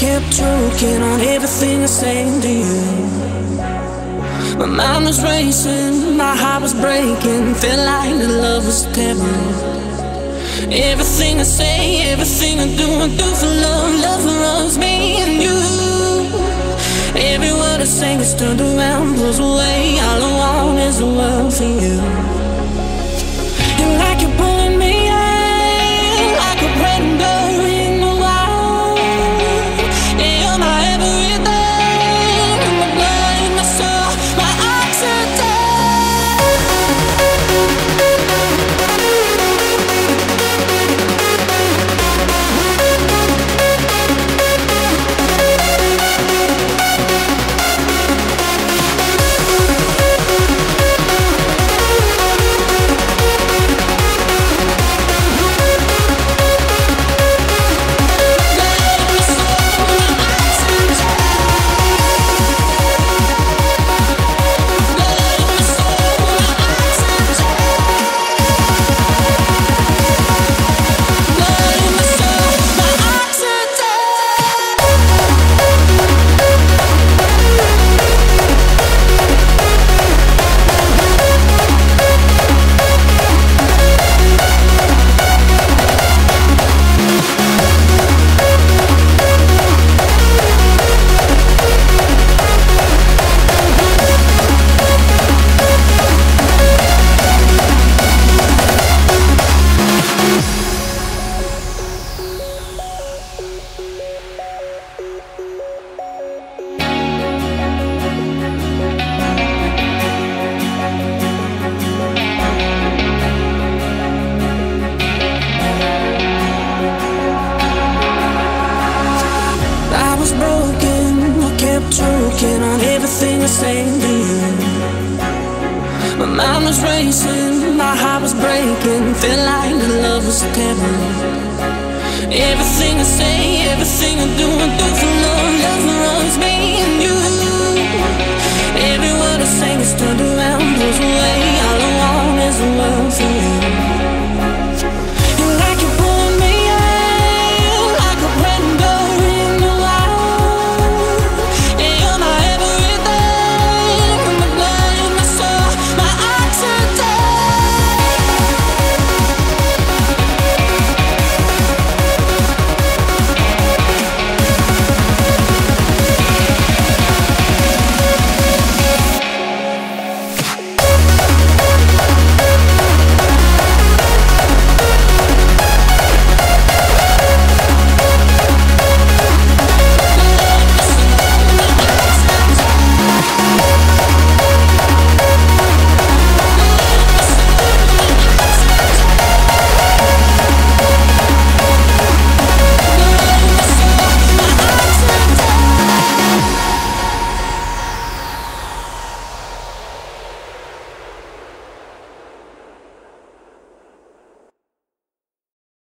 kept choking on everything I said to you. My mind was racing, my heart was breaking, felt like the love was terrible. Everything I say, everything I do, I do for love, love for us, me and you. Every word I say gets turned around, pulls away. All everything I you. My mind was racing, my heart was breaking, felt like the love was terrible. Everything I say, everything I do, I do for love, love for us, me and you. Every word I say is turned around, pulls away.